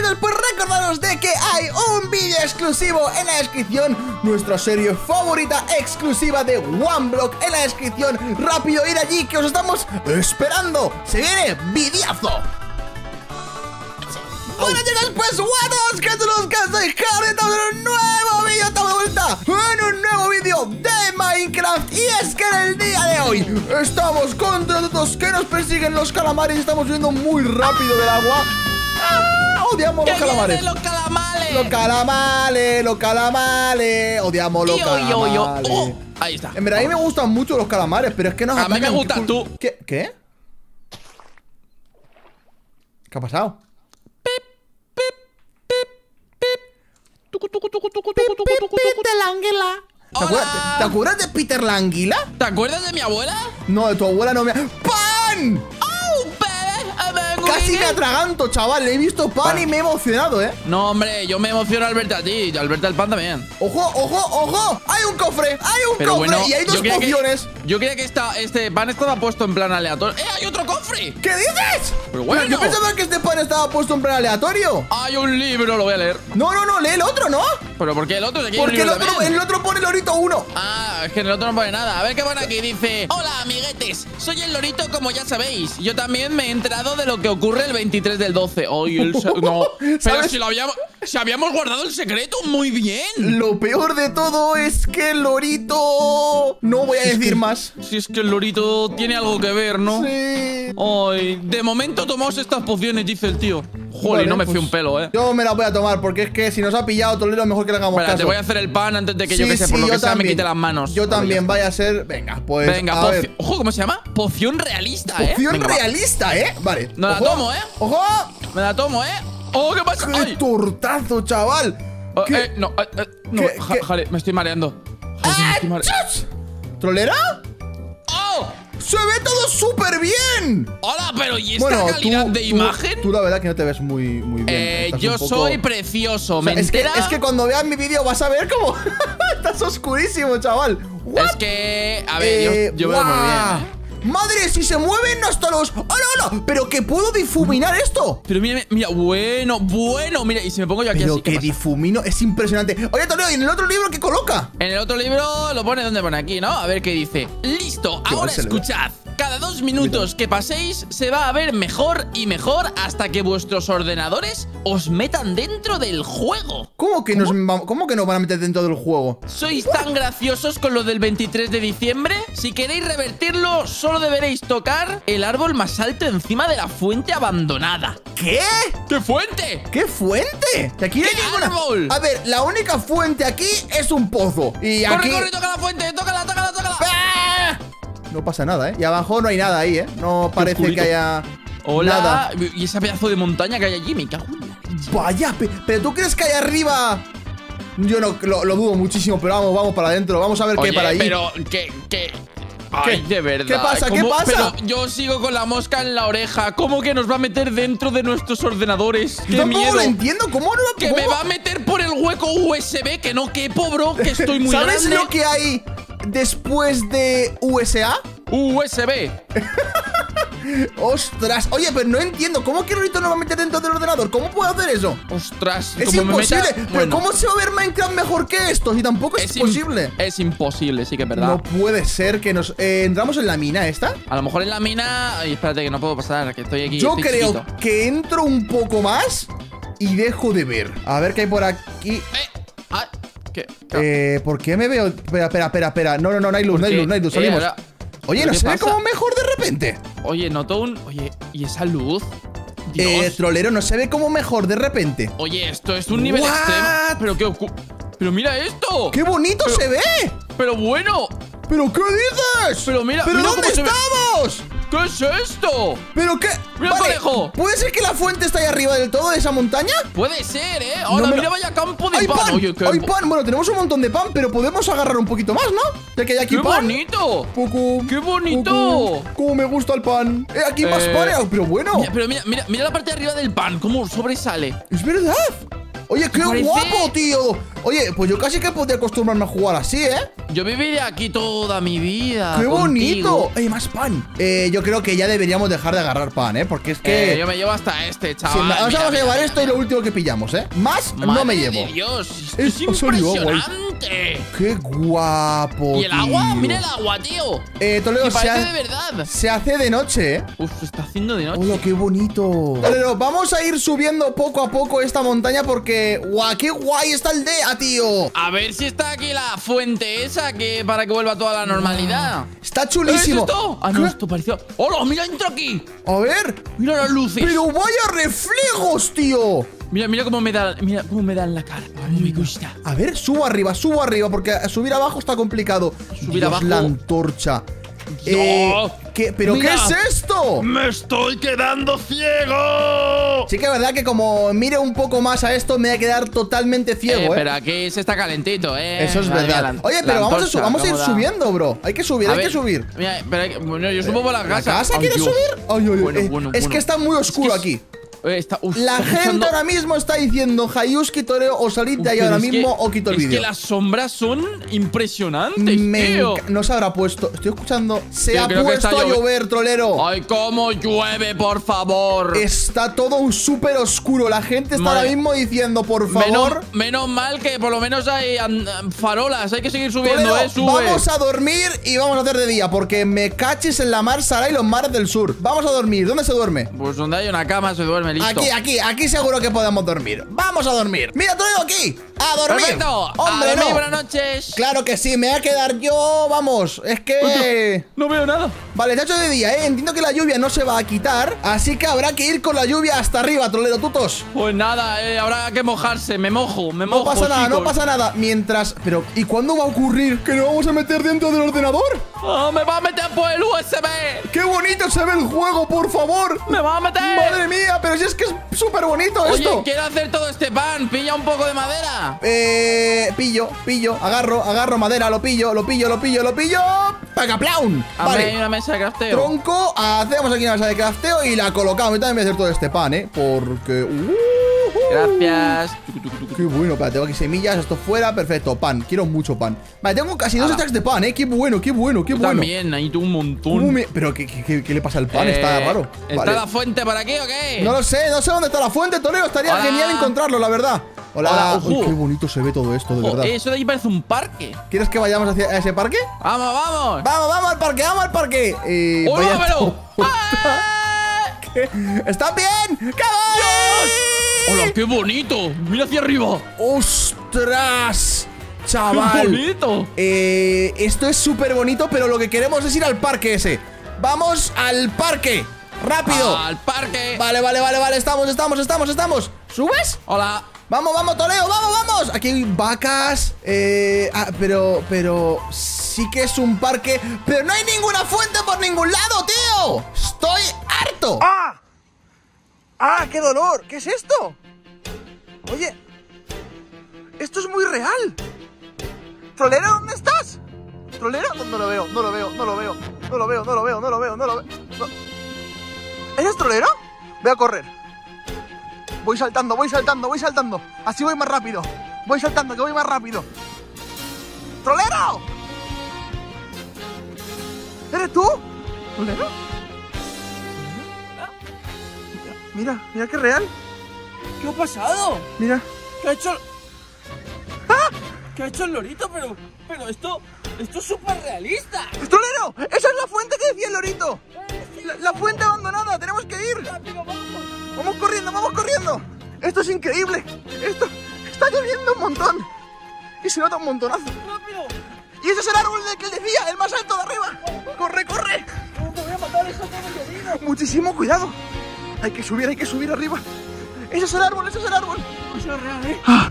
chicos, pues recordaros de que hay un vídeo exclusivo en la descripción Nuestra serie favorita exclusiva de OneBlock en la descripción. Rápido ir allí que os estamos esperando. Se viene videazo bueno chicos, pues guados, que los que soy Harry, estamos en un nuevo vídeo, estamos de vuelta en un nuevo vídeo de Minecraft. Y es que en el día de hoy estamos contra los que nos persiguen los calamares Estamos subiendo muy rápido del agua ¡Ah! Odiamos los calamares los calamares! Los calamares, los calamares Odiamos los calamares yo, yo. Oh, ahí está. En verdad a mí me gustan mucho los calamares, pero es que nos A mí me ¿Qué- tú. ¿Qué? ¿Qué? ¿Qué ha pasado? Tucu, tucu, tucu, tucu, tucu, tucu, tucu, tucu. ¿Te acuerdas, Hola. ¿Te acuerdas de Peter la anguila? ¿Te acuerdas de mi abuela? No, de tu abuela no me... ¡Pan! Casi me atraganto, chaval. Le he visto pan y me he emocionado, ¿eh? No, hombre, yo me emociono al verte a ti y al verte al pan también. ¡Ojo, ojo, ojo! ¡Hay un cofre! ¡Hay un Pero cofre! bueno, y hay dos yo que- pociones. yo creía que esta, este pan estaba puesto en plan aleatorio. ¡Eh, hay otro cofre! ¿Qué dices? Pero bueno. Yo pensaba que este pan estaba puesto en plan aleatorio. Hay un libro, lo voy a leer. No, no, no, lee el otro, ¿no? ¿Pero por qué el otro? Si Porque el otro, el otro pone el lorito 1. Ah, es que en el otro no pone nada. A ver qué pone aquí. Dice: Hola, amiguetes. Soy el Lorito, como ya sabéis. Yo también me he enterado de lo que ocurre el 23 del 12. Ay, el. No. Pero si lo habíamos. Si habíamos guardado el secreto, muy bien. Lo peor de todo es que el lorito... No voy a decir más. Si es que el Lorito tiene algo que ver, ¿no? Sí. Ay, de momento tomamos estas pociones, dice el tío. Joder, Vale, no me pues, fui un pelo, eh. Yo me la voy a tomar porque es que si nos ha pillado Toledo, mejor que le hagamos Espera, caso. te voy a hacer el pan antes de que yo que sé, sí, por lo que sea me quite las manos. Yo también, ya vaya a ser. Venga, pues. Venga, a ver. Ojo, ¿cómo se llama? Poción realista, eh. Poción Venga, va. realista, ¿eh? Vale. No la Ojo, tomo, ¿eh? ¡Ojo! Me la tomo, eh. Oh, ¿qué pasa? ¡Qué tortazo, chaval! Oh, ¿Qué? eh, no, eh, eh, no, ¿Qué- ja- qué? jale, me estoy mareando. Joder, me ¡Ah, estoy mare- chus! ¿Trolera? ¡Se ve todo súper bien! ¡Hola! Pero ¿y esta calidad de tú- imagen? Tú, la verdad que no te ves muy, muy bien. eh, yo poco- soy precioso, O sea, ¿me es, que, es que cuando veas mi vídeo vas a ver cómo. Estás oscurísimo, chaval. What? Es que, a ver, yo- yo, veo muy bien. ¡Madre, si se mueven hasta los. ¡Hola, hola! ¿Pero que puedo difuminar esto? Pero mira, mira, bueno, bueno, mira, y si me pongo yo aquí Pero así, ¿qué que difumino es impresionante. Oye, Toledo, ¿y en el otro libro qué coloca? En el otro libro lo pone donde pone aquí, ¿no? A ver qué dice. Listo, ahora escuchad. Cada dos minutos que paséis se va a ver mejor y mejor hasta que vuestros ordenadores os metan dentro del juego. ¿Cómo que, Nos, ¿Cómo que nos van a meter dentro del juego? ¿Sois tan graciosos con lo del 23 de diciembre? Si queréis revertirlo, solo deberéis tocar el árbol más alto encima de la fuente abandonada. ¿Qué? ¿Qué fuente? ¿Qué fuente? Aquí no hay ¿Qué ninguna- árbol? A ver, la única fuente aquí es un pozo. Y ¡Corre, aquí. corre, toca la fuente! ¡Tócala, tócala, tócala! ¡Ah! No pasa nada, ¿eh? Y abajo no hay nada ahí, ¿eh? No parece que haya. Hola. Nada. Y ese pedazo de montaña que hay allí, me cago en la leche. Vaya, pe- pero tú crees que hay arriba. Yo no lo, lo dudo muchísimo, pero vamos, vamos para adentro. Vamos a ver qué hay para allí. pero que, que... Ay, de verdad. ¿Qué pasa? ¿Qué ¿Cómo- pasa? Pero yo sigo con la mosca en la oreja. ¿Cómo que nos va a meter dentro de nuestros ordenadores? ¡Qué miedo! lo entiendo. ¿Cómo no Que cómo- me va a meter por el hueco USB, que no quepo, bro, que estoy muy ¿Sabes grande. lo que hay después de USA? USB. ¡Ostras! Oye, pero no entiendo. ¿Cómo que Lorito no va a meter dentro del ordenador? ¿Cómo puedo hacer eso? Ostras, Es como me imposible. meta- Pero Bueno, ¿cómo se va a ver Minecraft mejor que esto? Si tampoco es, im- posible. Es imposible, sí que es verdad. No puede ser que nos. eh, ¿Entramos en la mina esta? A lo mejor en la mina. Ay, espérate, que no puedo pasar, que estoy aquí. Yo estoy creo chiquito. que entro un poco más y dejo de ver. A ver qué hay por aquí. Eh, ah, ¿qué? Eh, ¿por qué me veo? Espera, espera, espera, espera. No, no, no, no hay luz, no hay luz, no hay luz. Eh, Salimos. ahora- Oye, ¿pero ¿no se ve como mejor de repente? Oye, noto un. Oye, ¿y esa luz? Dios. Eh, trolero, ¿no se ve como mejor de repente? Oye, esto es un nivel What? extremo. Pero qué ocu- Pero mira esto. ¡Qué bonito Pero- se ve! Pero bueno. ¿Pero qué dices? Pero mira, ¿Pero mira dónde cómo se ve. ¿Qué es esto? ¿Pero qué? Mira, conejo. ¿Puede ser que la fuente está ahí arriba del todo de esa montaña? Puede ser, ¿eh? No Ahora lo- mira, vaya campo de ¡Hay pan. pan! Oye, qué, ¡Hay pan! Bueno, tenemos un montón de pan, pero podemos agarrar un poquito más, ¿no? Ya que hay aquí qué pan. bonito. Cucú, ¡Qué bonito! cucú. ¡Cómo me gusta el pan! ¡Eh, aquí más Eh, pan! eh, Pero bueno, Mira, pero mira, mira, mira la parte de arriba del pan, cómo sobresale. es verdad. Oye, qué Parece- guapo, tío. Oye, pues yo casi que podría acostumbrarme a jugar así, ¿eh? Yo viví de aquí toda mi vida. ¡Qué contigo. bonito! ¡Ey, más pan! Eh, yo creo que ya deberíamos dejar de agarrar pan, ¿eh? Porque es que... Eh, yo me llevo hasta este, chaval. vamos mira, a mira, llevar mira. esto y lo último que pillamos, ¿eh? Más no me llevo. de Dios, Es- es agua ahí. ¡Qué guapo, Y el agua, mira el agua, tío. Eh, Toledo, Que se, parece ha- de verdad. se hace de noche, ¿eh? Uf, se está haciendo de noche. ¡Hola, qué bonito! Toledo, vamos a ir subiendo poco a poco esta montaña porque... ¡Guau, qué guay esta aldea, tío! A ver si está aquí la fuente esa que para que vuelva toda la normalidad. Está ¿Es chulísimo. esto? Ah, no, ¿Qué? esto pareció. ¡Hola! ¡Mira, entra aquí! A ver... Mira las luces. ¡Pero vaya reflejos, tío! Mira, mira cómo me da, mira cómo me da en la cara. Cómo me gusta. A ver, subo arriba, subo arriba, porque subir abajo está complicado. Subir Dios, abajo. la antorcha. Eh, ¿qué- ¿Pero Mira. qué es esto? ¡Me estoy quedando ciego! Sí que es verdad que como mire un poco más a esto, me voy a quedar totalmente Eh, ciego, ¿eh? pero aquí se está calentito, eh. Eso es Madre mía, verdad. la- Oye, la pero vamos, a, vamos ir da. subiendo, bro. Hay que subir, A hay ver, que subir. Mira, pero hay que- bueno, yo subo por la ¿La casa. casa Ay, quieres subir? Ay, ay, ay, Bueno, eh, bueno, es bueno. que está muy oscuro Es que aquí. Eh, está- uf, La está gente ahora mismo está diciendo Hayuski Toreo o salid de ahí ahora que- mismo o quito el Es que vídeo. las sombras son impresionantes, Me tío. enca- No se habrá puesto. Estoy escuchando. Se ha que puesto a llove- llover, trolero. Ay, cómo llueve, por favor. Está todo un súper oscuro. La gente está Madre- ahora mismo diciendo, por favor. menos mal que por lo menos hay farolas. Hay que seguir subiendo, eh. Sube. vamos a dormir y vamos a hacer de día porque me cachis en la mar Sara y los mares del sur. Vamos a dormir. ¿Dónde se duerme? Pues donde hay una cama se duerme, listo. Aquí, aquí, aquí seguro que podemos dormir. Vamos a dormir. Mira, Toledo, aquí. A dormir. Perfecto. Hombre, a dormir, no. buenas noches. Claro que sí, me voy a quedar yo. Vamos, es que. No veo nada. Vale, se ha hecho de día, ¿eh? Entiendo que la lluvia no se va a quitar, así que habrá que ir con la lluvia hasta arriba, Toledo, tutos. Pues nada, eh, habrá que mojarse. Me mojo, me mojo. No pasa nada, no pasa nada. Mientras. Pero, ¿y cuándo va a ocurrir que nos vamos a meter dentro del ordenador? Ah, me va a meter por el USB. ¡Qué bonito se ve el juego, por favor! Me va a meter. ¡Madre mía! Pero si es que es súper bonito Oye, esto. quiero hacer todo este pan. Pilla un poco de madera. Eh. Pillo, pillo, agarro, agarro madera, lo pillo, lo pillo, lo pillo, lo pillo. Ahí Vale. una mesa de crafteo. Tronco, hacemos aquí una mesa de crafteo y la colocamos. Yo también voy a hacer todo este pan, ¿eh? Porque. ¡Uh! Gracias. Qué bueno, espera, tengo aquí semillas, esto fuera, perfecto, pan, quiero mucho pan Vale, tengo casi dos stacks de pan, eh, qué bueno, qué bueno, qué Tú bueno También, ahí tú un montón. ¿Cómo me- Pero, ¿qué, qué, qué- qué le pasa al pan? Está Eh, raro ¿Está Vale. la fuente por aquí o qué? No lo sé, no sé dónde está la fuente, Toledo, estaría Hola. genial encontrarlo, la verdad Hola, Hola, Uy, qué bonito se ve todo esto, de verdad eso de ahí parece un parque. ¿Quieres que vayamos hacia ese parque? Vamos, vamos. Vamos, vamos al parque, vamos al parque eh. ¡Ah! ¿Están bien? ¡Qué voy! ¡Hola, qué bonito! ¡Mira hacia arriba! ¡Ostras! ¡Qué Chaval bonito! Eh, esto es súper bonito, pero lo que queremos es ir al parque ese. ¡Vamos al parque! ¡Rápido! ¡Al parque! Vale, vale, vale, vale. Estamos, estamos, estamos, estamos. ¿Subes? ¡Hola! Vamos, vamos, Toledo, vamos, vamos. Aquí hay vacas. Eh. Ah, pero, pero. Sí que es un parque. Pero no hay ninguna fuente por ningún lado, tío. Estoy harto. ¡Ah! ¡Ah, qué dolor! ¿Qué es esto? Oye, esto es muy real. ¿Trolero, dónde estás? ¿Trolero? No, lo veo, no lo veo, no lo veo, no lo veo, no lo veo, no lo veo, no lo veo. ¿Eres trolero? Voy a correr. Voy saltando, voy saltando, voy saltando. Así voy más rápido. Voy saltando, que voy más rápido. ¡Trolero! ¿Eres tú? ¿Trolero? Mira, mira qué real. ¿Qué ha pasado? Mira. ¿Qué ha hecho? ¡Ah! ¿Qué ha hecho el lorito? Pero, pero esto, esto es súper realista. ¡Trolero! ¡Esa es la fuente que decía el lorito! La, la fuente abandonada, tenemos que ir. Vamos corriendo, vamos corriendo. Esto es increíble. Esto está lloviendo un montón. Y se nota un montonazo. ¡Rápido! Y ese es el árbol del que él decía, el más alto de arriba. ¡Corre, corre! ¡Me voy a matar esa todo llovido! Muchísimo cuidado. Hay que subir, hay que subir arriba. Ese es el árbol, ese es el árbol. Eso es real, ¿eh? Ah,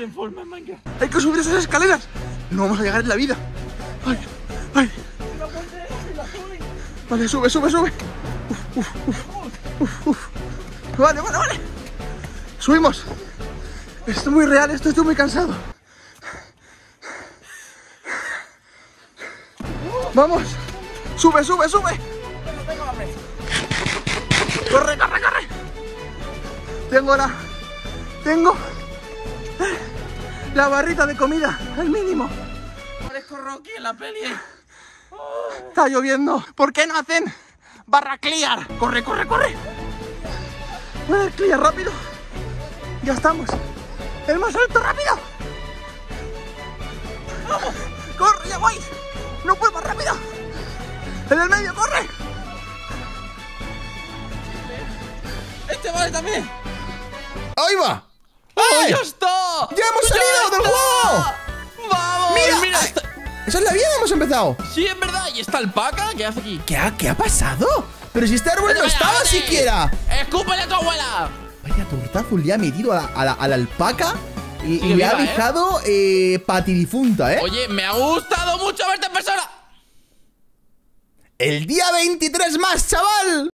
en forma Minecraft. hay que subir esas escaleras. No vamos a llegar en la vida. Ay, ay. Vale, sube, sube, sube. Uf, uf, uf, uf, uf. Vale, vale, vale. Subimos. Esto es muy real, esto estoy muy cansado. Vamos. Sube, sube, sube. Corre, corre, corre. Tengo la, Tengo la barrita de comida, el mínimo. Parezco Rocky en la peli. Está lloviendo. ¿Por qué no hacen barra clear? Corre, corre, corre. Barra clear, rápido. Ya estamos. El más alto, rápido. Vamos. Corre, ya vais. No puedo más rápido. En el medio, corre. Vale también. ¡Ahí va! ¡Oh, ¡Ay! ya está! ¡Ya hemos salido del está! juego! ¡Vamos! ¡Mira! mira ay, está- ¡Esa es la vida! ¡Hemos empezado! Sí, es verdad. ¿Y está el paca? ¿Qué hace aquí? ¿Qué ha, qué ha pasado? Pero si este árbol no estaba vete. siquiera. ¡Escúpele a tu abuela! Vaya tortazo le ha metido a la, a la- a la alpaca y, y le ha ¿eh? dejado eh, patidifunta, ¿eh? Oye, me ha gustado mucho verte en persona. El día 23 más, chaval.